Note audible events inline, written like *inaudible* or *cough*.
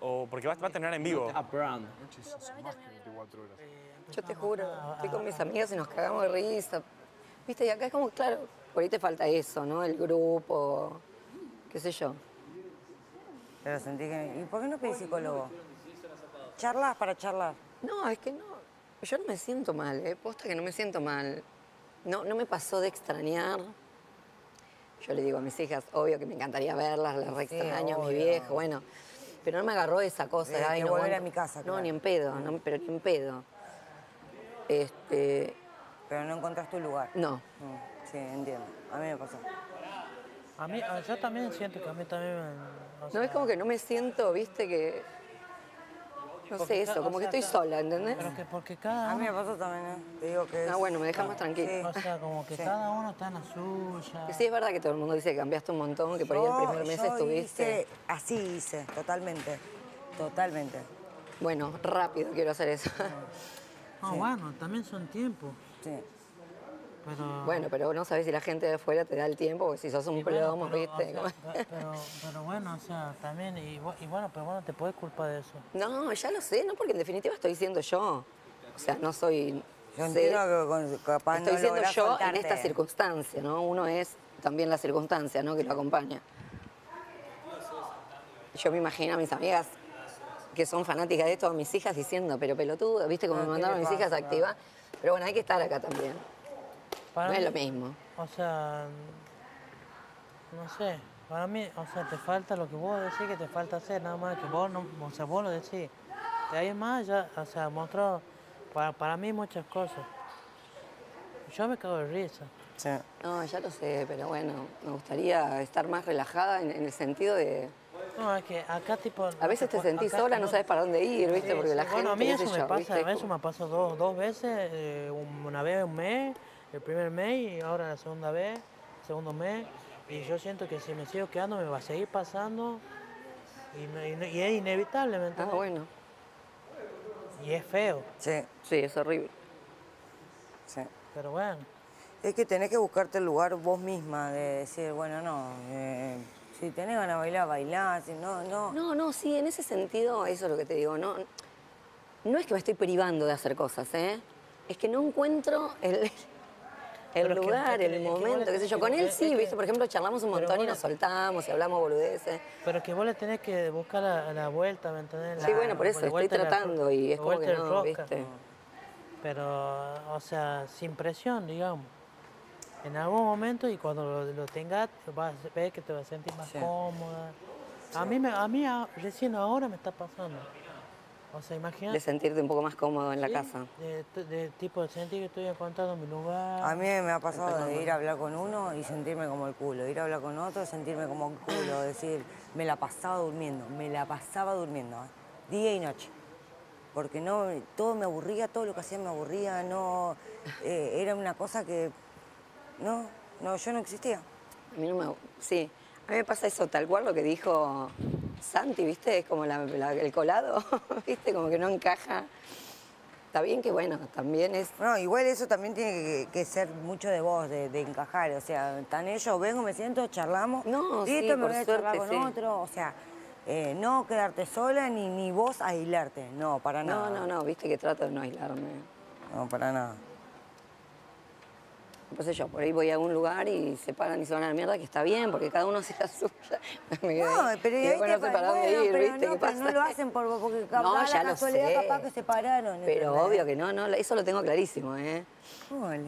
o porque va, va a terminar en vivo. Yo te juro, estoy con mis amigas y nos cagamos de risa. Viste, y acá es como, claro, por ahí te falta eso, ¿no? El grupo, qué sé yo. Pero sentí que... ¿Y por qué no pedís psicólogo? Charlas para charlar. No, es que no, yo no me siento mal, ¿eh? Posta que no me siento mal. No, no me pasó de extrañar. Yo le digo a mis hijas, obvio que me encantaría verlas, las re Sí, extraño, mi obvio. viejo, bueno. Pero no me agarró esa cosa. De ay, que no volver a mi casa, No, claro. ni en pedo, no, pero ni en pedo. Este, Pero no encontrás tu lugar. no. Mm, Sí, entiendo. A mí me pasó. A mí, a- yo también siento que a mí también me... o No es como que no me siento, viste, que. No porque sé eso, o como que sea, estoy sola, ¿entendés? Pero que porque cada A mí me pasó también, ¿eh? Te digo que es... Ah, bueno, me deja más tranquila. Sí. o sea, como que Sí. cada uno está en la suya. Que sí, es verdad que todo el mundo dice que cambiaste un montón, que por ahí el primer mes yo estuviste. hice- así hice, totalmente. Totalmente. Bueno, rápido quiero hacer eso. Ah, bueno, también son tiempos, Sí. Pero... bueno, pero no sabes si la gente de afuera te da el tiempo, porque si sos un bueno, plomo, pero, viste. o sea, pero, pero bueno, o sea, también, y, bu- y bueno, pero bueno, te puedes culpar de eso. No, ya lo sé, no, porque en definitiva estoy diciendo yo. O sea, no soy. Yo sé, que con- capaz estoy no diciendo lográs yo en esta circunstancia, ¿no? Uno es también la circunstancia, ¿no? Que lo acompaña. Yo me imagino a mis amigas que son fanáticas de esto, a mis hijas diciendo, pero pelotudo, ¿viste? Como Ah, me ¿qué mandaron le mis hijas activas. Pero bueno, hay que estar acá también. Para No es lo mismo. O sea, no sé, para mí, o sea, te falta lo que vos decís que te falta hacer, nada más que vos no, o sea, vos lo decís. De ahí más ya, o sea, mostró para, para mí muchas cosas. Yo me cago de risa. Sí. No, ya lo sé, pero bueno, me gustaría estar más relajada en, en el sentido de. No, es que acá tipo... A veces te sentís sola, no sabes para dónde ir, ¿viste? Sí, Porque sí, la gente. Bueno, a mí eso me yo, pasa, ¿viste? eso me pasó dos, dos veces, eh, un- una vez un mes, el primer mes y ahora la segunda vez, segundo mes. Y yo siento que si me sigo quedando me va a seguir pasando y, no- y no- y es inevitable, ¿me Ah, entiendes? bueno. Y es feo, Sí, Sí, es horrible. sí. pero bueno. Es que tenés que buscarte el lugar vos misma, de decir, bueno, no, eh, si tenés ganas de bailar, bailá, si no, no. No, no, sí, en ese sentido, eso es lo que te digo. No, no es que me estoy privando de hacer cosas, ¿eh? Es que no encuentro el, el es lugar, es el es momento, qué sé yo. es Con él es sí, ¿viste? Por ejemplo, charlamos un montón y nos soltamos y hablamos boludeces. Pero que vos le tenés que buscar la, la vuelta, ¿me entendés? Sí, bueno, por eso, estoy tratando y es como que no. ¿viste? Pero, o sea, sin presión, digamos. En algún momento y cuando lo, lo tengas, vas a ver que te vas a sentir más Sí. cómoda. A mí, me, a mí a- recién ahora me está pasando. O sea, De sentirte un poco más cómodo en la sí, casa. De, de tipo de sentir que estoy encontrando mi lugar. A mí me ha pasado de ir a hablar con uno y sentirme como el culo, ir a hablar con otro y sentirme como el culo, decir, me la pasaba durmiendo, me la pasaba durmiendo, ¿eh? día y noche. Porque no, todo me aburría, todo lo que hacía me aburría, no, eh, era una cosa que, no, no, yo no existía. A mí no me... Sí, a mí me pasa eso, tal cual lo que dijo Santi, ¿viste? Es como la- la- el colado, *laughs* ¿viste? Como que no encaja. Está bien que, bueno, también es... No, igual eso también tiene que, que ser mucho de vos, de, de encajar. O sea, tan ellos, vengo, me siento, charlamos. No, sí, me por voy a charlar con sí. otro. O sea, eh, no quedarte sola ni, ni vos aislarte. No, para No, nada. no, no, viste que trato de no aislarme. No, para nada. No sé yo, por ahí voy a un lugar y se paran y se van a la mierda, que está bien, porque cada uno hace la suya. *laughs* Me No, pero Y ahí te no sé pa- para dónde bueno, ir, pero ¿viste? no, ¿Qué pero no lo hacen por, porque *laughs* capaz No, la ya casualidad sé. capaz que se pararon. Pero obvio que no, no, eso lo tengo clarísimo, ¿eh? Hola. Hola.